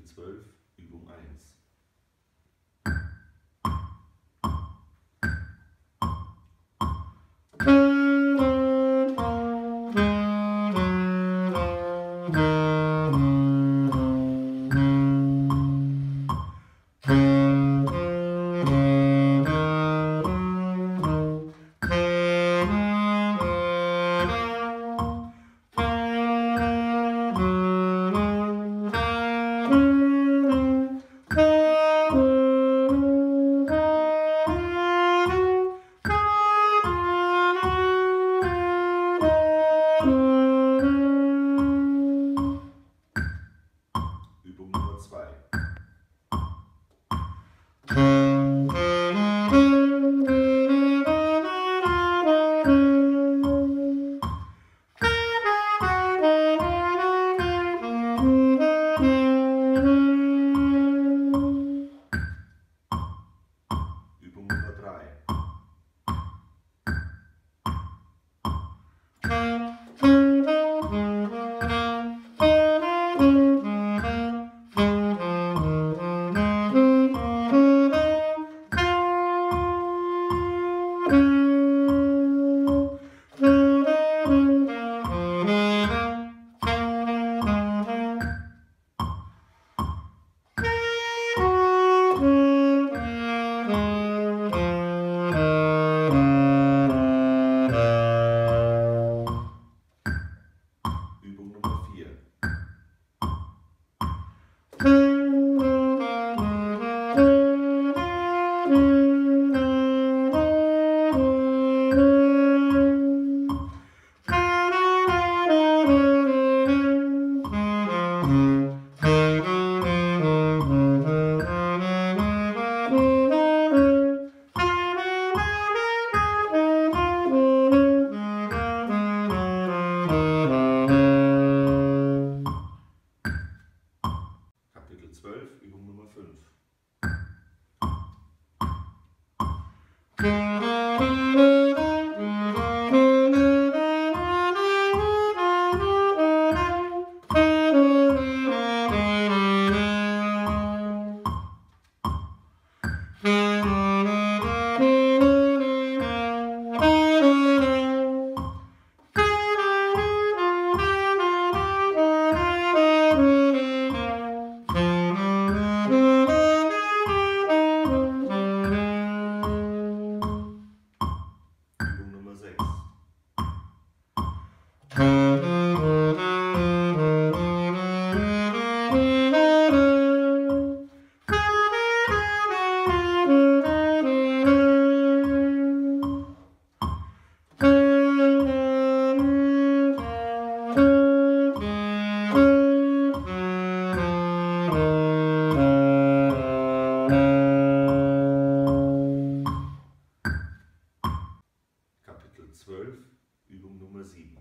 Kapitel 12, Übung 1. Übung 12, Übung Nummer 5. Kapitel 12, Übung Nummer 7.